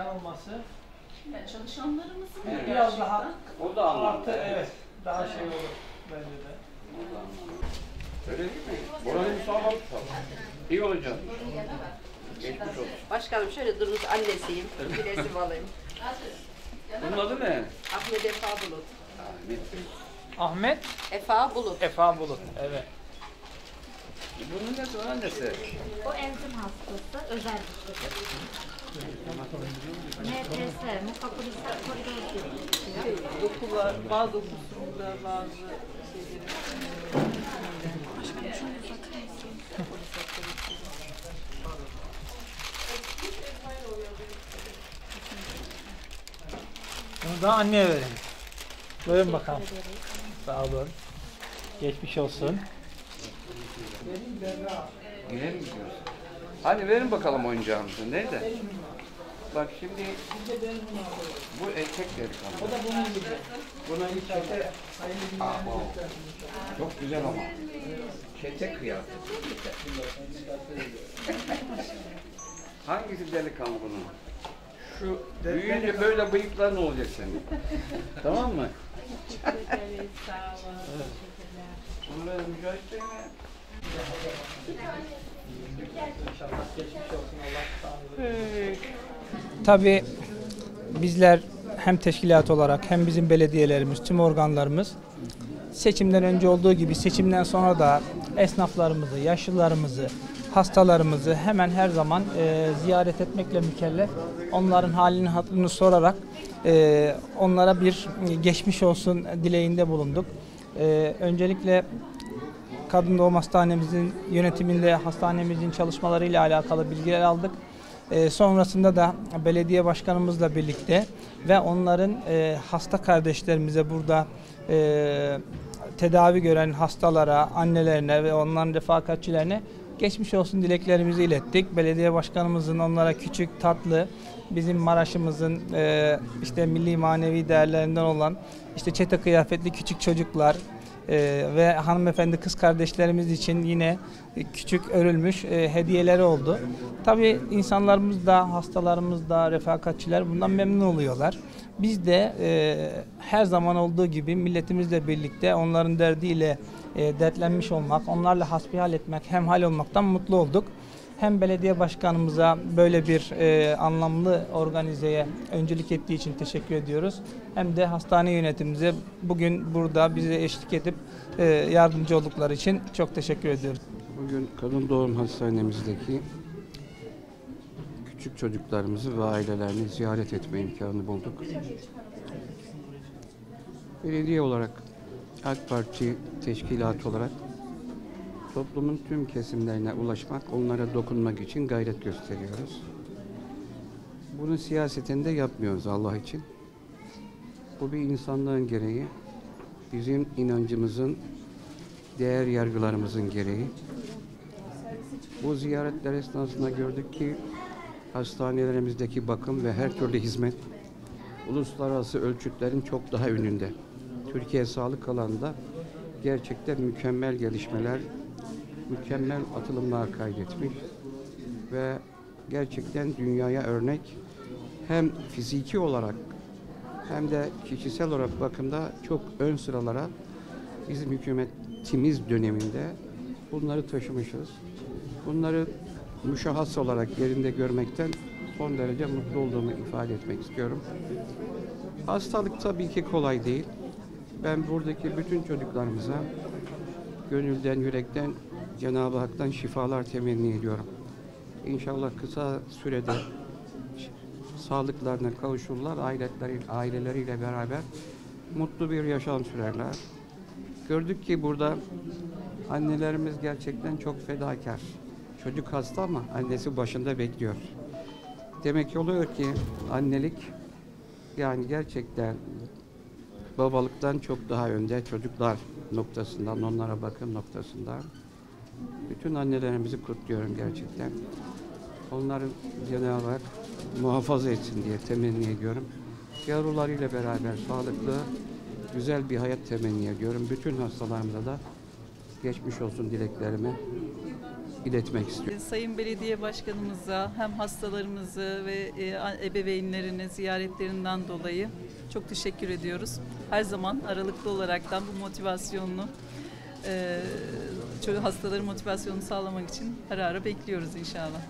Siz bayan olması Yani çalışanlarımızın da biraz daha O da artı evet daha şey olur bence de. Öyle değil mi? Moralimi sağlam tutalım. İyi olacak. Geçmiş olsun. Başkanım şöyle durmuş annesiyim. Bir resim alayım. Bunun adı ne? Ahmet Efa Bulut. Ahmet. Ahmet Efa Bulut. Efa Bulut. Evet. Bunun nesi? Onun annesi. O enzim hastası özel bir çocuk. MTS, mukopolisel koridor diyor. Okullar, bazı okullarda bazı şeyleri. Bunu da anneye verelim. Buyurun bakalım. Sağ olun. Geçmiş olsun. Yine mi gidiyoruz? Hadi verin bakalım oyuncağımızı. Nerede? Bak şimdi bu erkek delikanlı. O da bunun gibi. Buna hiç çete... Aa, o. Çok güzel ama. Çete kıyafet. Hangisi delikanlı bunun? Şu büyüyünce böyle bıyıkların olacak senin. tamam mı? Bunları mücahit Bey mi? İnşallah geçmiş olsun. Allah sağlık Tabii bizler hem teşkilat olarak hem bizim belediyelerimiz, tüm organlarımız seçimden önce olduğu gibi seçimden sonra da esnaflarımızı, yaşlılarımızı, hastalarımızı hemen her zaman e, ziyaret etmekle mükellef. Onların halini hatırını sorarak e, onlara bir geçmiş olsun dileğinde bulunduk. E, öncelikle Kadın Doğum Hastanemizin yönetiminde hastanemizin çalışmalarıyla alakalı bilgiler aldık. Ee, sonrasında da belediye başkanımızla birlikte ve onların e, hasta kardeşlerimize burada e, tedavi gören hastalara, annelerine ve onların refakatçilerine geçmiş olsun dileklerimizi ilettik. Belediye başkanımızın onlara küçük, tatlı, bizim Maraş'ımızın e, işte milli manevi değerlerinden olan işte çete kıyafetli küçük çocuklar, ee, ve hanımefendi kız kardeşlerimiz için yine küçük örülmüş e, hediyeleri oldu. Tabii insanlarımız da, hastalarımız da, refakatçiler bundan memnun oluyorlar. Biz de e, her zaman olduğu gibi milletimizle birlikte onların derdiyle e, dertlenmiş olmak, onlarla hasbihal etmek, hemhal olmaktan mutlu olduk. Hem belediye başkanımıza böyle bir e, anlamlı organizeye öncülük ettiği için teşekkür ediyoruz. Hem de hastane yönetimimize bugün burada bize eşlik edip e, yardımcı oldukları için çok teşekkür ediyoruz. Bugün kadın doğum hastanemizdeki küçük çocuklarımızı ve ailelerini ziyaret etme imkanı bulduk. Belediye olarak, AK Parti teşkilatı olarak toplumun tüm kesimlerine ulaşmak, onlara dokunmak için gayret gösteriyoruz. Bunu siyasetinde yapmıyoruz Allah için. Bu bir insanlığın gereği, bizim inancımızın, değer yargılarımızın gereği. Bu ziyaretler esnasında gördük ki hastanelerimizdeki bakım ve her türlü hizmet uluslararası ölçütlerin çok daha önünde. Türkiye sağlık alanında gerçekten mükemmel gelişmeler, mükemmel atılımlar kaydetmiş ve gerçekten dünyaya örnek hem fiziki olarak hem de kişisel olarak bakımda çok ön sıralara bizim hükümetimiz döneminde bunları taşımışız. Bunları müşahhas olarak yerinde görmekten son derece mutlu olduğumu ifade etmek istiyorum. Hastalık tabii ki kolay değil. Ben buradaki bütün çocuklarımıza gönülden, yürekten Cenab-ı Hak'tan şifalar temenni ediyorum. İnşallah kısa sürede sağlıklarına kavuşurlar, aileleri, aileleriyle beraber mutlu bir yaşam sürerler. Gördük ki burada annelerimiz gerçekten çok fedakar. Çocuk hasta ama annesi başında bekliyor. Demek oluyor ki annelik yani gerçekten babalıktan çok daha önde çocuklar noktasından, onlara bakım noktasından bütün annelerimizi kutluyorum gerçekten. Onları Cenab-ı Hak muhafaza etsin diye temenni ediyorum. Yavrularıyla beraber sağlıklı, güzel bir hayat temenni ediyorum. Bütün hastalarımıza da geçmiş olsun dileklerimi iletmek istiyorum. Sayın Belediye Başkanımıza hem hastalarımızı ve e, ebeveynlerini ziyaretlerinden dolayı çok teşekkür ediyoruz. Her zaman aralıklı olaraktan bu motivasyonunu çocuk hastaların motivasyonunu sağlamak için ara ara bekliyoruz inşallah.